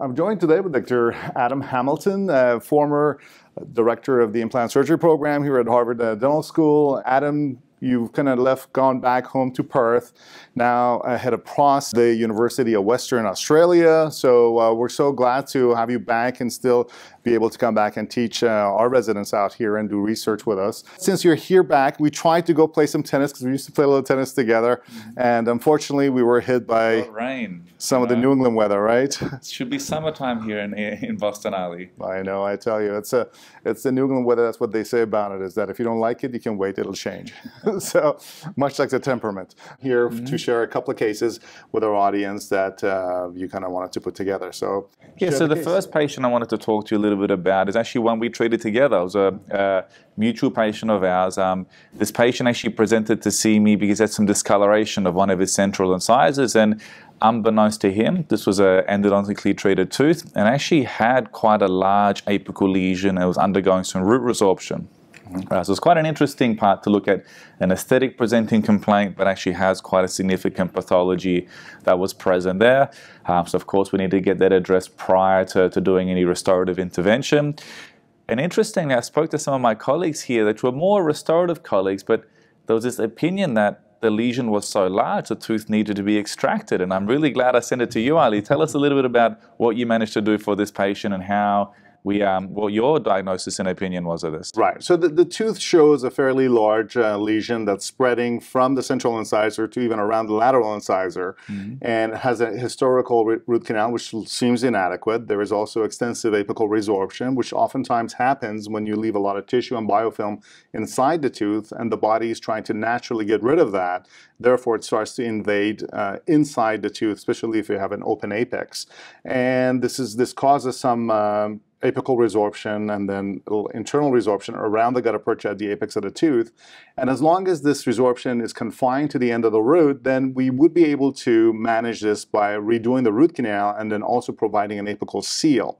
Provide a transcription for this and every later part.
I'm joined today with Dr. Adam Hamilton, uh, former director of the implant surgery program here at Harvard uh, Dental School. Adam you've kind of left, gone back home to Perth, now head across the University of Western Australia. So uh, we're so glad to have you back and still be able to come back and teach uh, our residents out here and do research with us. Since you're here back, we tried to go play some tennis because we used to play a little tennis together, mm-hmm. and unfortunately we were hit by rain. Some of the New England weather, right? It should be summertime here in in Boston Ali. I know. I tell you, it's a it's the New England weather. That's what they say about it. Is that if you don't like it, you can wait. It'll change. so much like the temperament. Here mm-hmm. to share a couple of cases with our audience that uh, you kind of wanted to put together. So yeah. So the, the first patient I wanted to talk to you a little bit about is actually one we treated together. It was a, a mutual patient of ours. Um, this patient actually presented to see me because he had some discoloration of one of his central incisors and unbeknownst to him, this was an endodontically treated tooth and actually had quite a large apical lesion and was undergoing some root resorption. Uh, so it's quite an interesting part to look at an aesthetic presenting complaint, but actually has quite a significant pathology that was present there. Um, so, of course, we need to get that addressed prior to, to doing any restorative intervention. And interestingly, I spoke to some of my colleagues here that were more restorative colleagues, but there was this opinion that the lesion was so large the tooth needed to be extracted. And I'm really glad I sent it to you, Ali. Tell us a little bit about what you managed to do for this patient and how we um, what your diagnosis and opinion was of this. Right. So the, the tooth shows a fairly large uh, lesion that's spreading from the central incisor to even around the lateral incisor mm-hmm. and has a historical root canal, which seems inadequate. There is also extensive apical resorption, which oftentimes happens when you leave a lot of tissue and biofilm inside the tooth and the body is trying to naturally get rid of that. Therefore, it starts to invade uh, inside the tooth, especially if you have an open apex. And this is this causes some um, apical resorption and then internal resorption around the gutta percha at the apex of the tooth. And as long as this resorption is confined to the end of the root, then we would be able to manage this by redoing the root canal and then also providing an apical seal.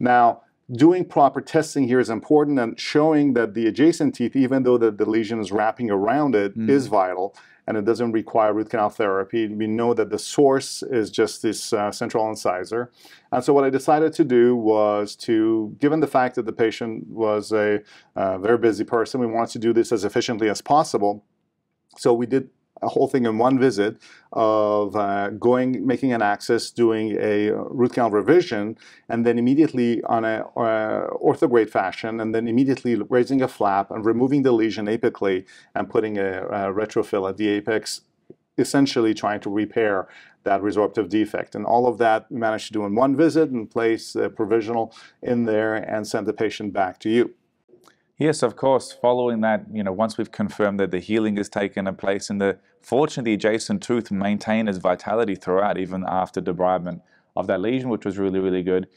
Now, doing proper testing here is important and showing that the adjacent teeth, even though the, the lesion is wrapping around it, mm. is vital and it doesn't require root canal therapy. We know that the source is just this uh, central incisor. And so what I decided to do was to, given the fact that the patient was a uh, very busy person, we wanted to do this as efficiently as possible. So we did a whole thing in one visit of uh, going, making an access, doing a root canal revision, and then immediately on a uh, orthograde fashion, and then immediately raising a flap and removing the lesion apically and putting a, a retrofill at the apex, essentially trying to repair that resorptive defect. And all of that managed to do in one visit and place a provisional in there and send the patient back to you. Yes, of course. Following that, you know, once we've confirmed that the healing has taken a place and the fortunately adjacent tooth maintained its vitality throughout, even after debridement of that lesion, which was really, really good.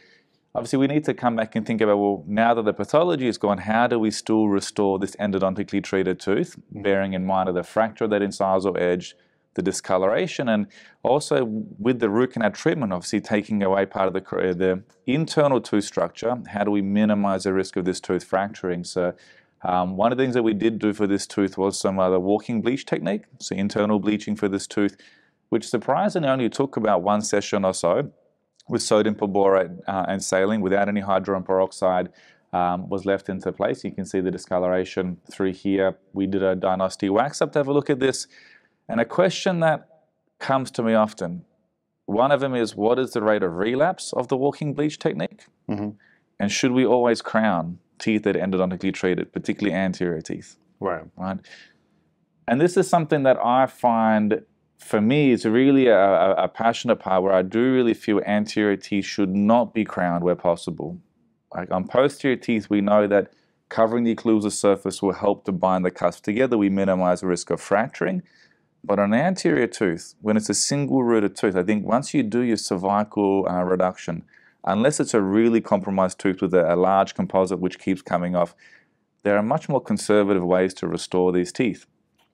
Obviously, we need to come back and think about, well, now that the pathology is gone, how do we still restore this endodontically treated tooth, mm-hmm. bearing in mind of the fracture of that incisal edge, the discoloration, and also with the root canal treatment, obviously taking away part of the, the internal tooth structure, how do we minimize the risk of this tooth fracturing? So um, one of the things that we did do for this tooth was some other walking bleach technique, so internal bleaching for this tooth, which surprisingly only took about one session or so with sodium perborate uh, and saline without any hydrogen peroxide. Um, was left into place. You can see the discoloration through here. We did a dynasty wax up to have a look at this. And a question that comes to me often, one of them is what is the rate of relapse of the walking bleach technique? Mm-hmm. And should we always crown teeth that are endodontically treated, particularly anterior teeth? Right. Right. And this is something that I find for me is really a, a, a passionate part where I do really feel anterior teeth should not be crowned where possible. Like on posterior teeth, we know that covering the occlusal surface will help to bind the cusp together. We minimize the risk of fracturing. But on an anterior tooth, when it's a single rooted tooth, I think once you do your cervical uh, reduction, unless it's a really compromised tooth with a, a, large composite which keeps coming off, there are much more conservative ways to restore these teeth.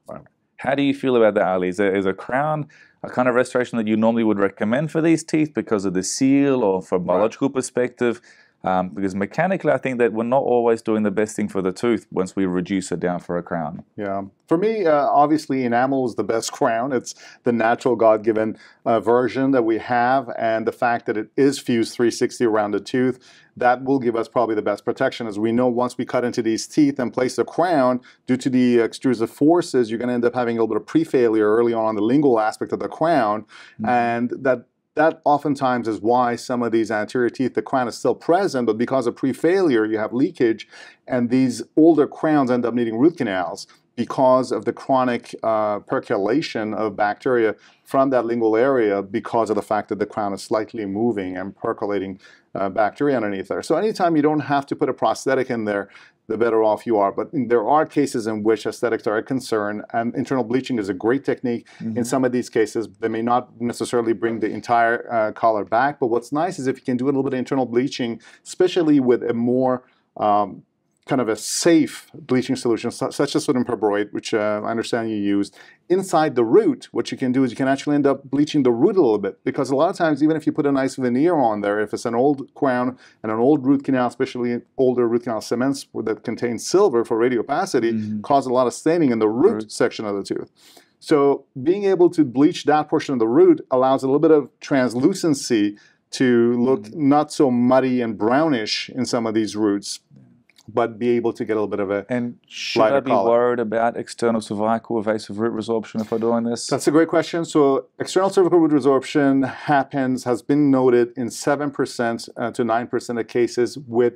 Right. How do you feel about that, Ali? Is, there, is a crown a kind of restoration that you normally would recommend for these teeth because of the seal or from biological right. perspective? Um, because mechanically, I think that we're not always doing the best thing for the tooth once we reduce it down for a crown. Yeah. For me, uh, obviously, enamel is the best crown. It's the natural God given uh, version that we have, and the fact that it is fused 360 around the tooth, that will give us probably the best protection. As we know, once we cut into these teeth and place the crown, due to the extrusive forces, you're going to end up having a little bit of pre failure early on on the lingual aspect of the crown, mm-hmm. and that that oftentimes is why some of these anterior teeth, the crown is still present, but because of pre-failure, you have leakage, and these older crowns end up needing root canals because of the chronic uh, percolation of bacteria from that lingual area because of the fact that the crown is slightly moving and percolating uh, bacteria underneath there. So anytime you don't have to put a prosthetic in there, the better off you are. But there are cases in which aesthetics are a concern, and internal bleaching is a great technique. Mm-hmm. In some of these cases, they may not necessarily bring the entire uh, collar back, but what's nice is if you can do a little bit of internal bleaching, especially with a more um, kind of a safe bleaching solution, such as sodium perborate, which uh, I understand you used, inside the root, what you can do is you can actually end up bleaching the root a little bit. Because a lot of times, even if you put a nice veneer on there, if it's an old crown and an old root canal, especially older root canal cements that contain silver for radiopacity, mm-hmm. cause a lot of staining in the root, root section of the tooth. So being able to bleach that portion of the root allows a little bit of translucency to look mm-hmm. not so muddy and brownish in some of these roots but be able to get a little bit of a and should I be worried about external cervical invasive root resorption if I'm doing this? That's a great question. So external cervical root resorption happens has been noted in seven percent uh, to nine percent of cases with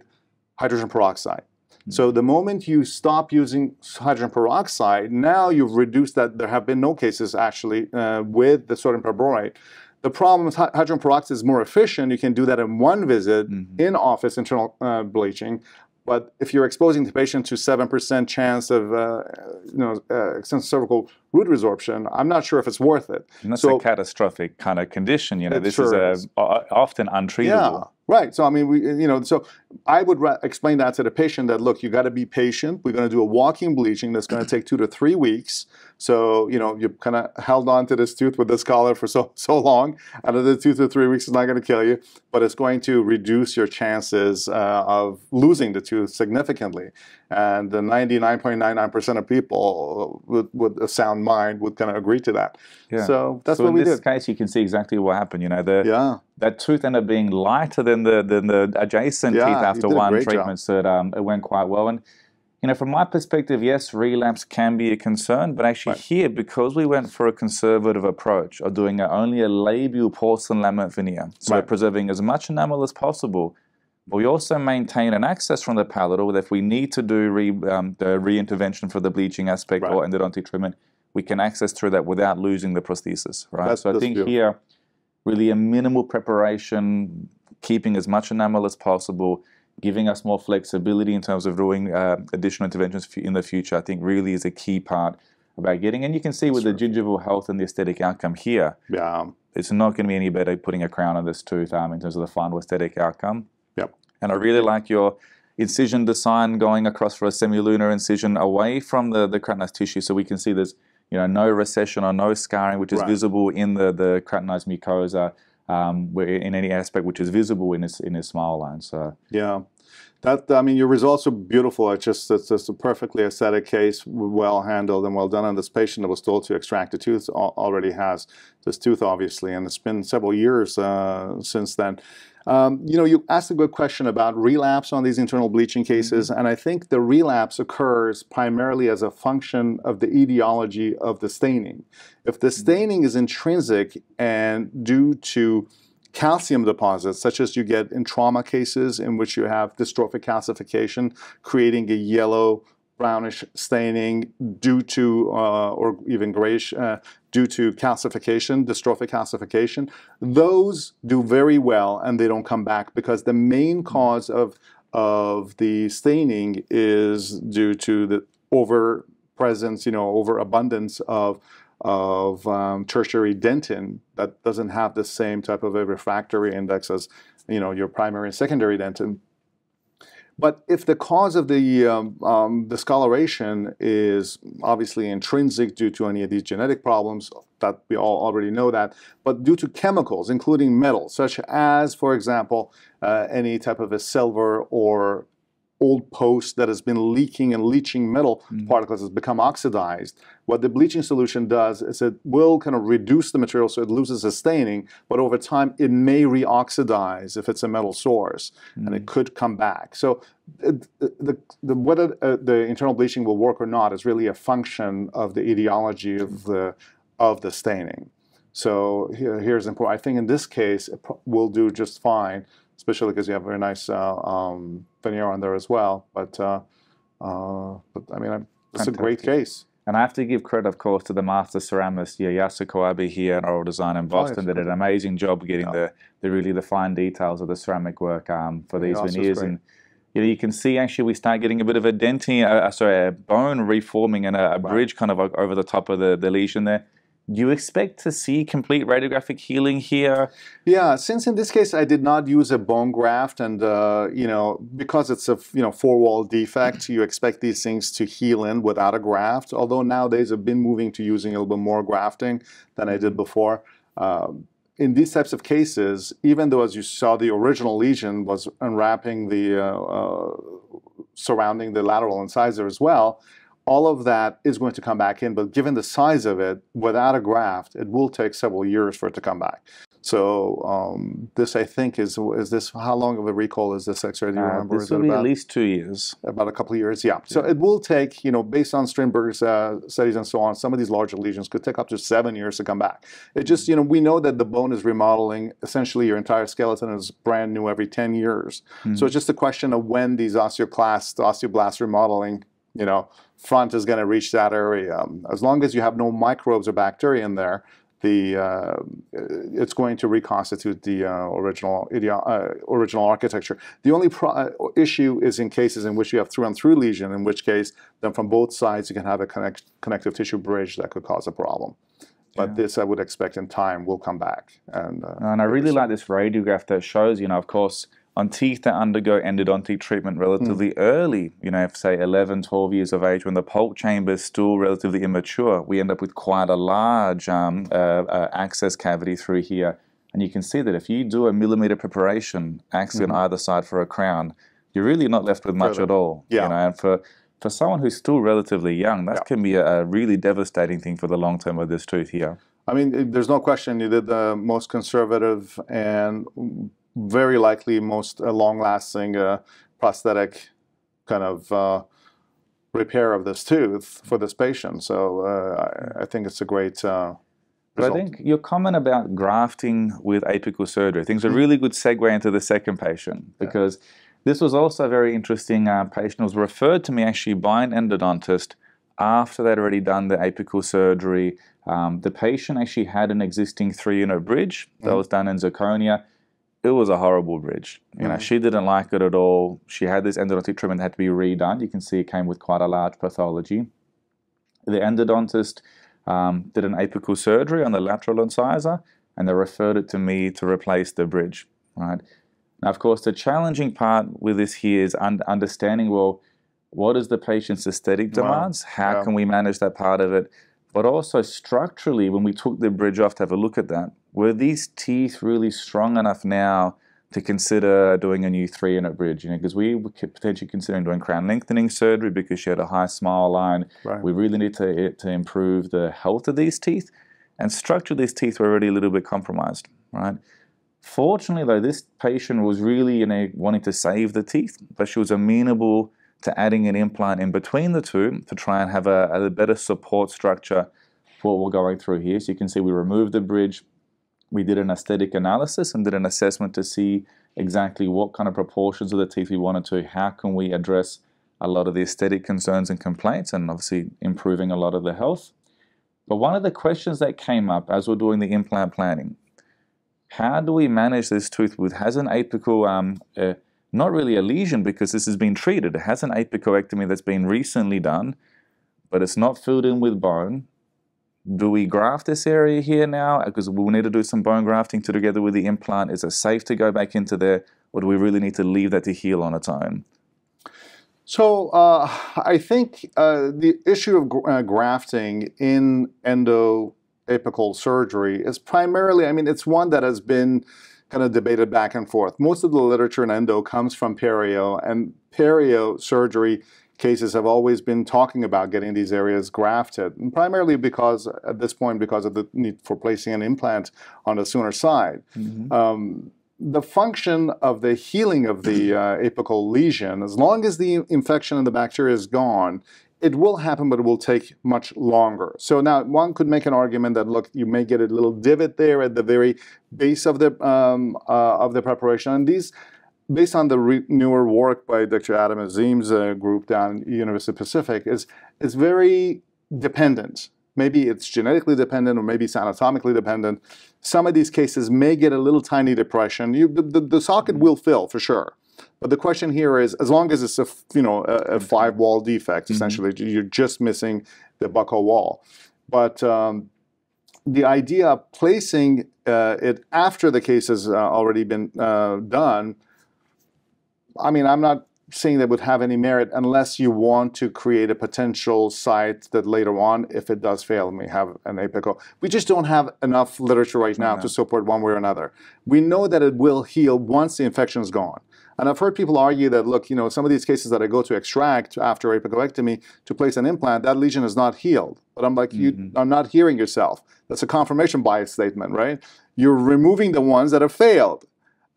hydrogen peroxide. Mm-hmm. So the moment you stop using hydrogen peroxide, now you've reduced that. There have been no cases actually uh, with the sodium perborate. The problem is hydrogen peroxide is more efficient. You can do that in one visit mm-hmm. in office internal uh, bleaching. But if you're exposing the patient to 7% chance of uh, you know, uh, extensive cervical root resorption, I'm not sure if it's worth it. And that's so, a catastrophic kind of condition. You know, this sure is a, often untreatable. Yeah, right. So I mean, we, you know, so I would explain that to the patient that look, you got to be patient. We're going to do a walking bleaching that's going to take two to three weeks. So you know, you kind of held on to this tooth with this collar for so so long, and the two to three weeks is not going to kill you, but it's going to reduce your chances uh, of losing the tooth significantly. And the 99.99% of people with, with a sound mind would kind of agree to that. Yeah. So that's so what we did. In this case, you can see exactly what happened. You know, the yeah. that tooth ended up being lighter than the than the adjacent yeah, teeth after one treatment, job. so it, um, it went quite well. And you know, from my perspective, yes, relapse can be a concern, but actually right. here, because we went for a conservative approach of doing only a labial porcelain laminate veneer, so right. preserving as much enamel as possible, but we also maintain an access from the palatal that if we need to do re, um, the re-intervention for the bleaching aspect right. or endodontic treatment, we can access through that without losing the prosthesis, right? That's, so I think beautiful. here, really a minimal preparation, keeping as much enamel as possible, giving us more flexibility in terms of doing uh, additional interventions in the future, I think really is a key part about getting. And you can see with the gingival health and the aesthetic outcome here, yeah, it's not going to be any better putting a crown on this tooth um, in terms of the final aesthetic outcome. And I really like your incision design going across for a semilunar incision away from the, the keratinized tissue so we can see there's you know no recession or no scarring which is right. visible in the, the keratinized mucosa um, in any aspect which is visible in his in his smile line. So yeah, that I mean your results are beautiful. It's just it's just a perfectly aesthetic case, well handled and well done. And this patient that was told to extract a tooth already has this tooth, obviously, and it's been several years uh, since then. Um, you know, you asked a good question about relapse on these internal bleaching cases, mm-hmm. and I think the relapse occurs primarily as a function of the etiology of the staining. If the mm-hmm. staining is intrinsic and due to calcium deposits, such as you get in trauma cases in which you have dystrophic calcification, creating a yellow brownish staining due to, uh, or even grayish, uh, due to calcification, dystrophic calcification. Those do very well and they don't come back because the main cause of, of the staining is due to the over presence, you know, overabundance of of um, tertiary dentin that doesn't have the same type of a refractory index as you know your primary and secondary dentin But if the cause of the um, um, discoloration is obviously intrinsic due to any of these genetic problems, that we all already know that, but due to chemicals, including metals, such as, for example, uh, any type of a silver or old post that has been leaking and leaching metal mm. particles has become oxidized. What the bleaching solution does is it will kind of reduce the material so it loses its staining, but over time it may reoxidize if it's a metal source, mm. and it mm. could come back. So the, the, the, whether uh, the internal bleaching will work or not is really a function of the etiology of the of the staining. So here, here's important. I think in this case it will do just fine especially because you have a very nice uh, um, veneer on there as well. But, uh, uh, but I mean, it's a great case. And I have to give credit, of course, to the master ceramist, Yasuko Abe here in Oral Design in Boston. Oh, did an amazing job getting yeah. the, the really the fine details of the ceramic work um, for these veneers. And you know, you can see actually we start getting a bit of a denting, uh, sorry, a bone reforming and a, a bridge kind of over the top of the, the lesion there do you expect to see complete radiographic healing here? Yeah, since in this case I did not use a bone graft, and uh, you know because it's a you know four wall defect, you expect these things to heal in without a graft. Although nowadays I've been moving to using a little bit more grafting than I did before. Um, in these types of cases, even though as you saw the original lesion was unwrapping the uh, uh, surrounding the lateral incisor as well, all of that is going to come back in, but given the size of it, without a graft, it will take several years for it to come back. So um, this, I think, is is this how long of a recall is this X-ray? Do you uh, remember? This will be at least two years. About a couple of years, yeah. So it will take, you know, based on Strindberg's uh, studies and so on, some of these larger lesions could take up to seven years to come back. It just, you know, we know that the bone is remodeling. Essentially, your entire skeleton is brand new every ten years. Mm-hmm. So it's just a question of when these osteoclast, osteoblast remodeling, you know, front is going to reach that area. Um, as long as you have no microbes or bacteria in there, the uh, it's going to reconstitute the uh, original uh, original architecture. The only uh, issue is in cases in which you have through and through lesion, in which case then from both sides you can have a connect, connective tissue bridge that could cause a problem. But yeah. this I would expect in time will come back. And, uh, and I really like this radiograph that shows, you know, of course, on teeth that undergo endodontic treatment relatively mm. early, you know, if, say 11, 12 years of age, when the pulp chamber is still relatively immature, we end up with quite a large um, uh, uh, access cavity through here. And you can see that if you do a millimeter preparation actually mm. on hmm. either side for a crown, you're really not left with much at all. Yeah. You know, and for for someone who's still relatively young, that yeah. can be a, a, really devastating thing for the long term of this tooth here. I mean, there's no question you did the most conservative and very likely most uh, long-lasting uh, prosthetic kind of uh, repair of this tooth for this patient. So I, I, think it's a great. But I think your comment about grafting with apical surgery, things a mm-hmm. really good segue into the second patient because yeah. this was also a very interesting uh, patient. It was referred to me actually by an endodontist after they'd already done the apical surgery. Um, the patient actually had an existing three-unit bridge that mm. was done in zirconia it was a horrible bridge. You know, mm-hmm. she didn't like it at all. She had this endodontic treatment that had to be redone. You can see it came with quite a large pathology. The endodontist um, did an apical surgery on the lateral incisor, and they referred it to me to replace the bridge. Right. Now, of course, the challenging part with this here is un- understanding well, what is the patient's aesthetic demands? Wow. How yeah. can we manage that part of it? But also structurally, when we took the bridge off to have a look at that, were these teeth really strong enough now to consider doing a new three unit bridge? You know, because we were potentially considering doing crown lengthening surgery because she had a high smile line. Right. We really need to, eh, to improve the health of these teeth. And structurally, these teeth were already a little bit compromised, right? Fortunately, though, this patient was really you know, wanting to save the teeth, but she was amenable to adding an implant in between the two to try and have a, a better support structure for what we're going through here. So you can see we removed the bridge, we did an aesthetic analysis and did an assessment to see exactly what kind of proportions of the teeth we wanted to, how can we address a lot of the aesthetic concerns and complaints, and obviously improving a lot of the health. But one of the questions that came up as we're doing the implant planning, how do we manage this tooth with has an apical, um, uh, not really a lesion because this has been treated. It has an apicoectomy that's been recently done, but it's not filled in with bone do we graft this area here now? Because we'll need to do some bone grafting to together with the implant. Is it safe to go back into there? Or do we really need to leave that to heal on its own? So uh, I think uh, the issue of gr- uh, grafting in endoapical surgery is primarily, I mean, it's one that has been kind of debated back and forth. Most of the literature in endo comes from perio, and perio surgery cases have always been talking about getting these areas grafted, and primarily because at this point, because of the need for placing an implant on the sooner side. Mm-hmm. Um, the function of the healing of the uh, apical lesion, as long as the infection and the bacteria is gone, it will happen, but it will take much longer. So now one could make an argument that look, you may get a little divot there at the very base of the um, uh, of the preparation, and these. Based on the re- newer work by Dr. Adham Azim's uh, group down at University Pacific, is is very dependent Maybe it's genetically dependent or maybe it's anatomically dependent. Some of these cases may get a little tiny depression. You, the, the, the socket will fill for sure. But the question here is, as long as it's a you know a, a five wall defect, mm-hmm. essentially, you're just missing the buccal wall. But um, the idea of placing uh, it after the case has uh, already been uh, done, I mean, I'm not saying that would have any merit unless you want to create a potential site that later on, if it does fail, may have an apical. We just don't have enough literature right now to support one way or another. We know that it will heal once the infection is gone. And I've heard people argue that, look, you know, some of these cases that I go to extract after apicoectomy to place an implant, that lesion is not healed. But I'm like, mm-hmm. you are not hearing yourself. That's a confirmation bias statement, right? You're removing the ones that have failed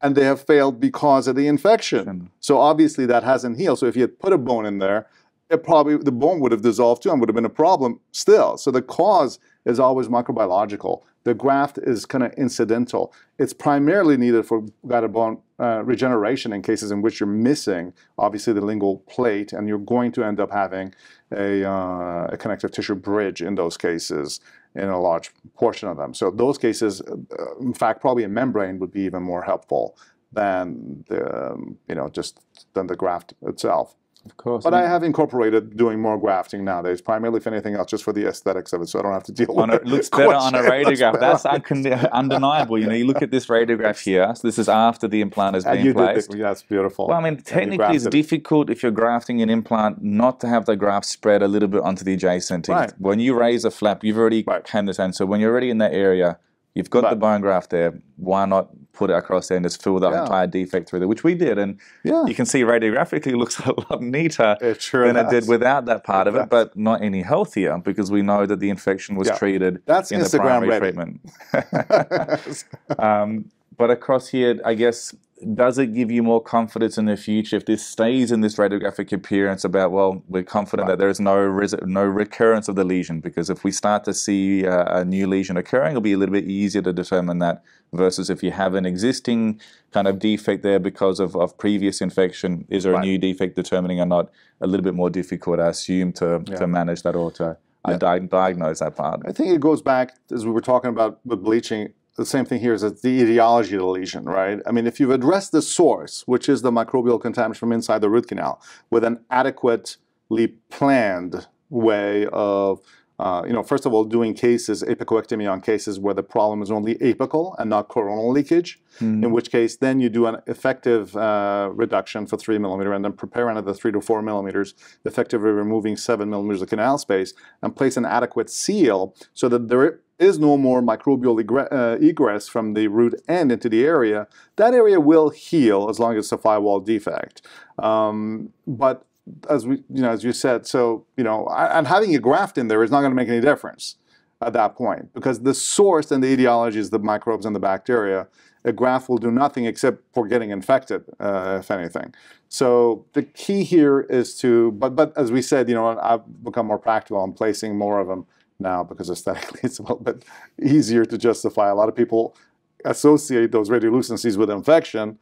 and they have failed because of the infection. So obviously that hasn't healed. So if you had put a bone in there, it probably the bone would have dissolved too and would have been a problem still. So the cause is always microbiological. The graft is kind of incidental. It's primarily needed for guided bone uh, regeneration in cases in which you're missing, obviously, the lingual plate, and you're going to end up having a, uh, a connective tissue bridge in those cases in a large portion of them. So those cases, uh, in fact, probably a membrane would be even more helpful than the, um, you know, just than the graft itself. Of course. But I, have incorporated doing more grafting nowadays, primarily, if anything else, just for the aesthetics of it, so I don't have to deal with it. It looks better on a radiograph. That's undeniable. You know, you look at this radiograph here. So this is after the implant has been placed. Did, that's beautiful. Well, I mean, technically, it's difficult if you're grafting an implant not to have the graft spread a little bit onto the adjacent teeth. Right. When you raise a flap, you've already right. kind of So when you're already in that area, You've got but, the bone graft there. Why not put it across there and just fill that yeah. entire defect through there, which we did. And yeah. you can see radiographically it looks a lot neater it than has. it did without that part of it, but not any healthier because we know that the infection was yeah. treated That's in Instagram the primary ready. treatment. um, but across here, I guess does it give you more confidence in the future if this stays in this radiographic appearance about well we're confident right. that there is no res- no recurrence of the lesion because if we start to see uh, a new lesion occurring it'll be a little bit easier to determine that versus if you have an existing kind of defect there because of, of previous infection is there right. a new defect determining or not a little bit more difficult I assume to, yeah. to manage that or to yeah. di- diagnose that part I think it goes back as we were talking about with bleaching the same thing here is that the etiology of the lesion, right? I mean, if you've addressed the source, which is the microbial contamination from inside the root canal, with an adequately planned way of uh, you know, first of all, doing cases, apicoectomy on cases where the problem is only apical and not coronal leakage, mm-hmm. in which case then you do an effective uh, reduction for three millimeter and then prepare another three to four millimeters, effectively removing seven millimeters of canal space and place an adequate seal so that there is no more microbial uh, egress from the root end into the area. That area will heal as long as it's a firewall defect. Um, but as we, you know, as you said, so you know, and having a graft in there is not going to make any difference at that point because the source and the etiology is the microbes and the bacteria. A graft will do nothing except for getting infected, uh, if anything. So the key here is to, but but as we said, you know, I've become more practical. I'm placing more of them now because aesthetically it's a little bit easier to justify. A lot of people associate those radiolucencies with infection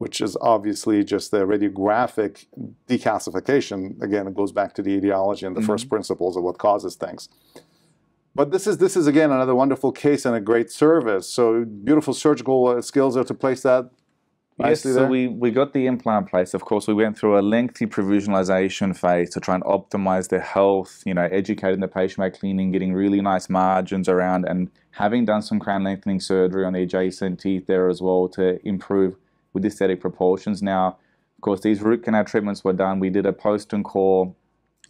which is obviously just the radiographic decalcification. Again, it goes back to the etiology and the mm-hmm. first principles of what causes things. But this is this is again another wonderful case and a great service. So beautiful surgical uh, skills are to place that Yes, so we, we got the implant placed. Of course, we went through a lengthy provisionalization phase to try and optimize the health, you know, educating the patient by cleaning, getting really nice margins around, and having done some crown lengthening surgery on the adjacent teeth there as well to improve with aesthetic proportions. Now, Of course, these root canal treatments were done. We did a post and core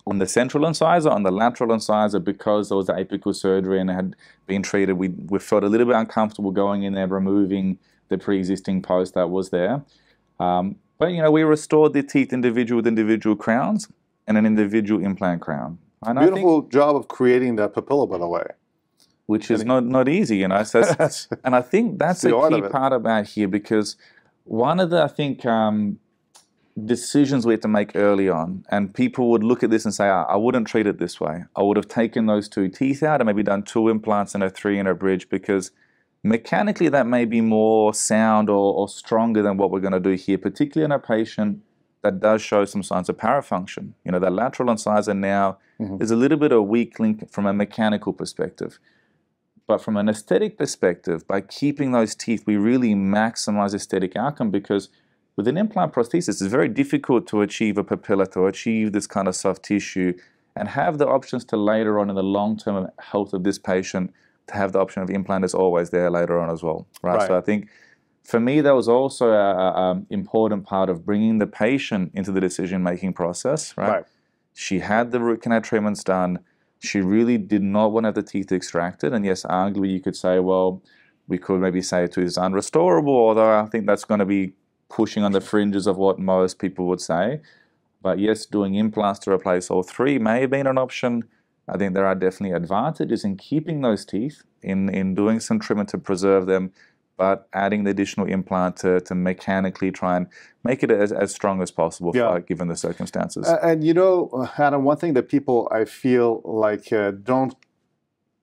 on the central incisor, on the lateral incisor, because there was the apical surgery and it had been treated. We, we felt a little bit uncomfortable going in there, removing the pre-existing post that was there. Um, but you know, we restored the teeth individual with individual crowns and an individual implant crown. And Beautiful think, job of creating that papilla, by the way. Which is not, not easy, you know. So and I think that's the a key part about here because one of the, I think, um, decisions we had to make early on, and people would look at this and say, I wouldn't treat it this way. I would have taken those two teeth out and maybe done two implants and a three in a bridge because mechanically that may be more sound or, or stronger than what we're going to do here, particularly in a patient that does show some signs of parafunction. You know, that lateral incisor now mm-hmm. is a little bit of a weak link from a mechanical perspective. But from an aesthetic perspective, by keeping those teeth, we really maximize aesthetic outcome because with an implant prosthesis, it's very difficult to achieve a papilla, to achieve this kind of soft tissue, and have the options to later on in the long-term health of this patient to have the option of implant is always there later on as well, right? right. So I think for me that was also an important part of bringing the patient into the decision-making process, right? right? She had the root canal treatments done. She really did not want to have the teeth extracted, and yes, arguably you could say, well, we could maybe say it is unrestorable, although I think that's going to be pushing on the fringes of what most people would say. But yes, doing implants to replace all three may have been an option. I think there are definitely advantages in keeping those teeth, in, in doing some treatment to preserve them, but adding the additional implant to, to mechanically try and make it as, as strong as possible yeah. for, given the circumstances. Uh, and you know, Adam, one thing that people I feel like uh, don't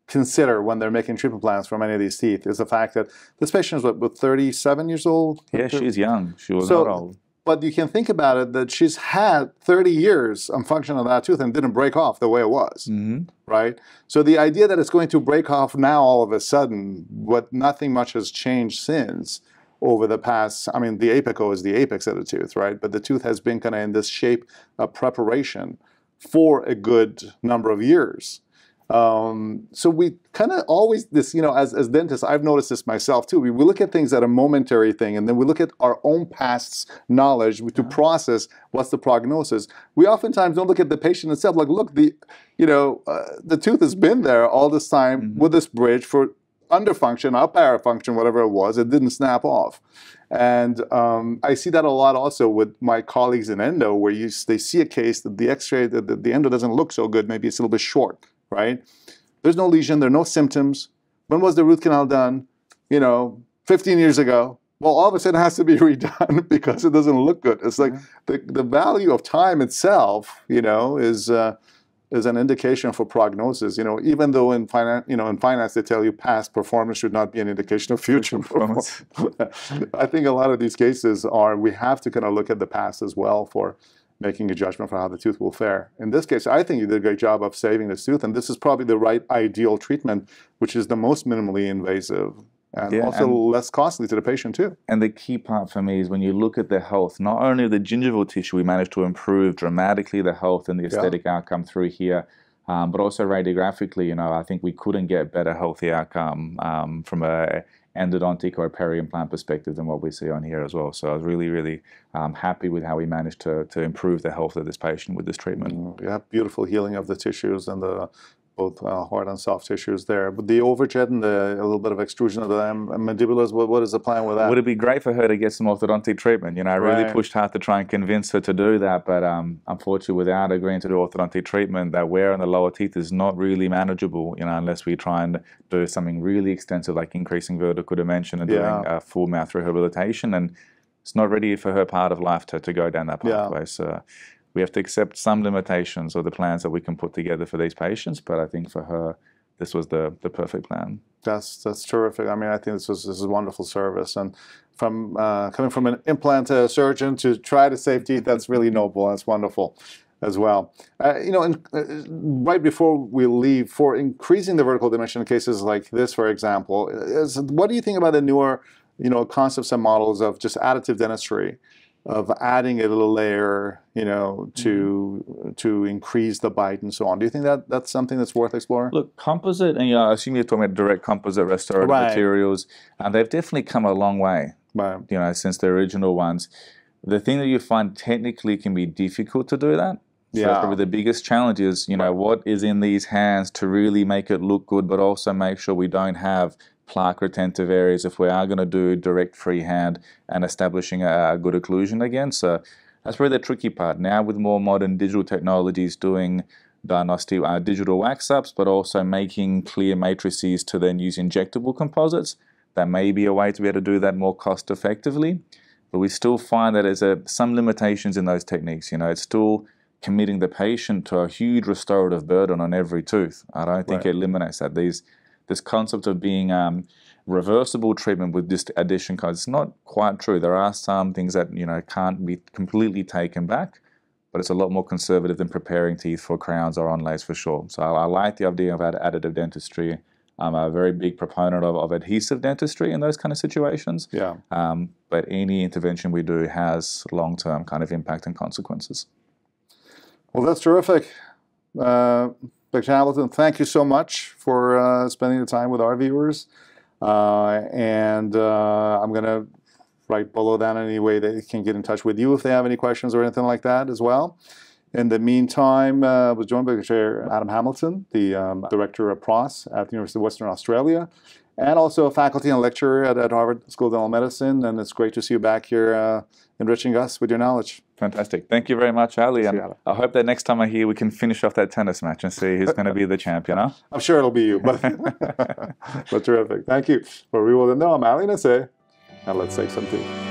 consider when they're making treatment plans for many of these teeth is the fact that this patient is what, what 37 years old? Yeah, she's young. She was so, not old. But you can think about it that she's had 30 years on function of that tooth and didn't break off the way it was, mm-hmm. right? So the idea that it's going to break off now all of a sudden, but nothing much has changed since over the past, I mean, the apical is the apex of the tooth, right? But the tooth has been kind of in this shape of preparation for a good number of years. Um, so we kind of always this, you know, as, as dentists, I've noticed this myself too. We, we look at things at a momentary thing, and then we look at our own past's knowledge to process what's the prognosis. We oftentimes don't look at the patient itself. Like, look, the, you know, uh, the tooth has been there all this time mm-hmm. with this bridge for underfunction, or function, whatever it was. It didn't snap off. And um, I see that a lot also with my colleagues in endo, where you, they see a case that the X-ray, the, the, the endo doesn't look so good. Maybe it's a little bit short right? There's no lesion, there are no symptoms. When was the root canal done? You know, 15 years ago. Well, all of a sudden it has to be redone because it doesn't look good. It's like the, the value of time itself, you know, is uh, is an indication for prognosis. You know, even though in finance, you know, in finance they tell you past performance should not be an indication of future performance. I think a lot of these cases are we have to kind of look at the past as well for making a judgment for how the tooth will fare. In this case, I think you did a great job of saving this tooth, and this is probably the right ideal treatment, which is the most minimally invasive and yeah, also and, less costly to the patient too. And the key part for me is when you look at the health, not only the gingival tissue, we managed to improve dramatically the health and the aesthetic yeah. outcome through here, um, but also radiographically, you know, I think we couldn't get better healthy outcome um, from a endodontic or peri-implant perspective than what we see on here as well. So I was really, really um, happy with how we managed to, to improve the health of this patient with this treatment. Mm, yeah, beautiful healing of the tissues and the both uh, hard and soft tissues there. But the overjet and the, a little bit of extrusion of the mandibulars, what, what is the plan with that? Would it be great for her to get some orthodontic treatment? You know, I really right. pushed hard to try and convince her to do that, but um, unfortunately, without agreeing to do orthodontic treatment, that wear on the lower teeth is not really manageable, you know, unless we try and do something really extensive like increasing vertical dimension and yeah. doing full mouth rehabilitation. And it's not ready for her part of life to, to go down that pathway. Yeah. So we have to accept some limitations of the plans that we can put together for these patients. But I think for her, this was the, the perfect plan. That's that's terrific. I mean, I think this was this is a wonderful service, and from uh, coming from an implant uh, surgeon to try to save teeth, that's really noble. That's wonderful as well. Uh, you know, in, uh, right before we leave, for increasing the vertical dimension in cases like this, for example, is, what do you think about the newer, you know, concepts and models of just additive dentistry? Of adding a little layer, you know, to mm-hmm. to increase the bite and so on. Do you think that that's something that's worth exploring? Look, composite, and you know, I assume you're talking about direct composite restorative right. materials, and they've definitely come a long way. Right. You know, since the original ones. The thing that you find technically can be difficult to do that. So Yeah. probably the biggest challenge is, you know, what is in these hands to really make it look good, but also make sure we don't have plaque retentive areas if we are going to do direct freehand and establishing a, a good occlusion again. So that's really the tricky part. Now with more modern digital technologies doing diagnostic uh, digital wax ups, but also making clear matrices to then use injectable composites. That may be a way to be able to do that more cost effectively. But we still find that there's a, some limitations in those techniques. You know, it's still committing the patient to a huge restorative burden on every tooth. I don't think Right. it eliminates that. These this concept of being um, reversible treatment with just addition codes it's not quite true. There are some things that you know can't be completely taken back, but it's a lot more conservative than preparing teeth for crowns or onlays for sure. So I, I like the idea of add- additive dentistry. I'm a very big proponent of, of adhesive dentistry in those kind of situations. Yeah. Um, but any intervention we do has long term kind of impact and consequences. Well, that's terrific. Uh, Dr. Hamilton, thank you so much for uh, spending the time with our viewers. Uh, and uh, I'm going to write below that any way they can get in touch with you if they have any questions or anything like that as well. In the meantime, uh, I was joined by Chair Adam Hamilton, the um, director of PROS at the University of Western Australia, and also a faculty and lecturer at, at Harvard School of Dental Medicine. And it's great to see you back here uh, enriching us with your knowledge. Fantastic. Thank you very much, Ali. And Adam. I hope that next time I hear we can finish off that tennis match and see who's going to be the champion. Huh? I'm sure it'll be you, but, but terrific. Thank you. For We Will then Know, I'm Ali Nasseh, and let's take some tea.